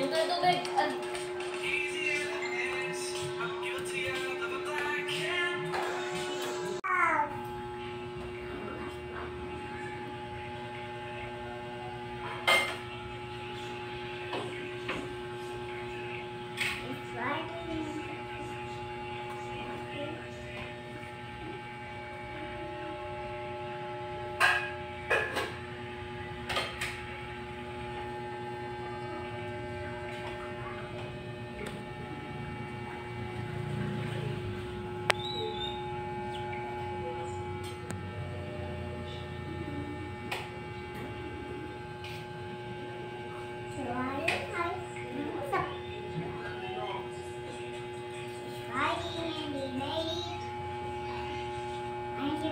你们都被摁